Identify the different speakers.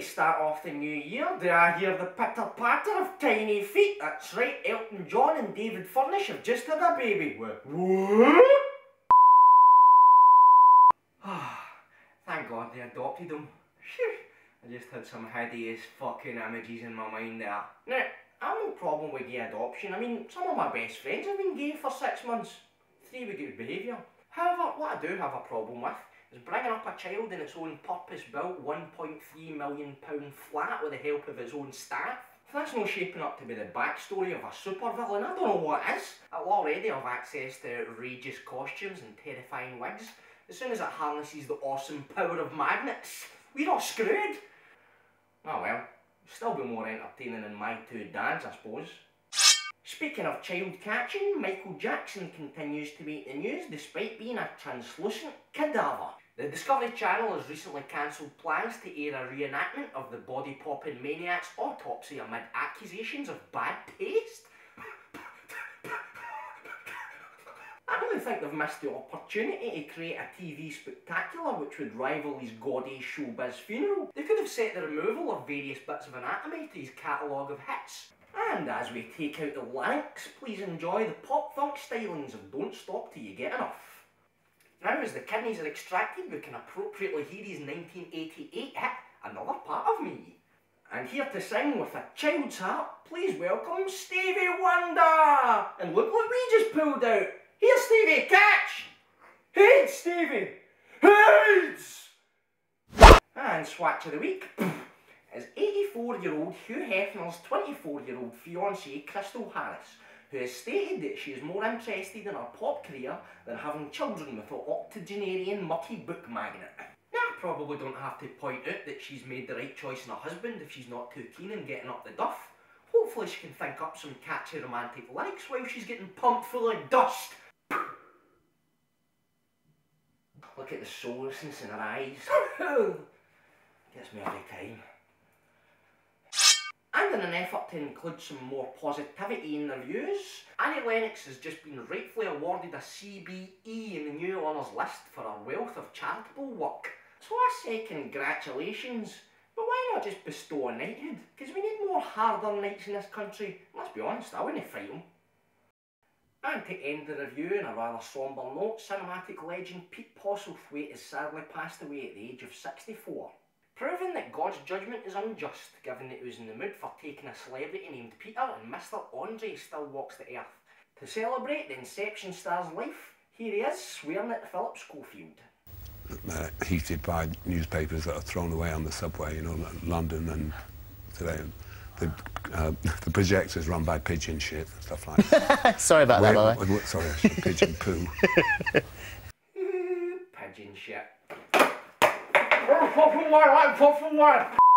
Speaker 1: start off the new year, do I hear the pitter patter of tiny feet? That's right, Elton John and David Furnish have just had a baby. What? Thank God they adopted him. Phew. I just had some hideous fucking images in my mind there. Now, I've no problem with gay adoption. I mean, some of my best friends have been gay for six months. Three with good behaviour. However, what I do have a problem with is bringing up a child in its own purpose-built £1.3 million flat with the help of its own staff. If that's not shaping up to be the backstory of a supervillain, I don't know what is. I'll already have access to outrageous costumes and terrifying wigs. As soon as it harnesses the awesome power of magnets, we're all screwed. Oh well, still be more entertaining than my two dads, I suppose. Speaking of child catching, Michael Jackson continues to make the news despite being a translucent cadaver. The Discovery Channel has recently cancelled plans to air a reenactment of the body popping maniac's autopsy amid accusations of bad taste. I really think they've missed the opportunity to create a TV spectacular which would rival his gaudy showbiz funeral. They could have set the removal of various bits of anatomy to his catalogue of hits. And as we take out the larynx, please enjoy the pop funk stylings of Don't Stop Till You Get Enough. Now as the kidneys are extracted, we can appropriately hear his 1988 hit, Another Part of Me. And here to sing with a child's heart, please welcome Stevie Wonder! And look what we just pulled out! Here Stevie, catch! Heads, Stevie! Heads! And swatch of the week is 84-year-old Hugh Hefner's 24-year-old fiancée Crystal Harris, who has stated that she is more interested in her pop career than having children with an octogenarian mucky book magnet. Now, I probably don't have to point out that she's made the right choice in a husband if she's not too keen on getting up the duff. Hopefully she can think up some catchy romantic lyrics while she's getting pumped full of dust. Look at the soullessness in her eyes. Gets me every time. And in an effort to include some more positivity in the views, Annie Lennox has just been rightfully awarded a CBE in the new honours list for her wealth of charitable work. So I say congratulations, but why not just bestow a knighthood? Because we need more harder knights in this country. Let's be honest, I wouldn't fight them. And to end the review on a rather sombre note, cinematic legend Pete Postlethwaite has sadly passed away at the age of 64 proving that God's judgment is unjust, given that he was in the mood for taking a celebrity named Peter and Mr. Andre still walks the earth. To celebrate the Inception star's life, here he is swearing at Philip Schofield.
Speaker 2: Uh, heated by newspapers that are thrown away on the subway, you know, London and today. The, uh, the projectors run by pigeon shit and stuff like that.
Speaker 3: sorry about that, by the way.
Speaker 2: Sorry, pigeon poo.
Speaker 1: pigeon shit. One, like puff from one.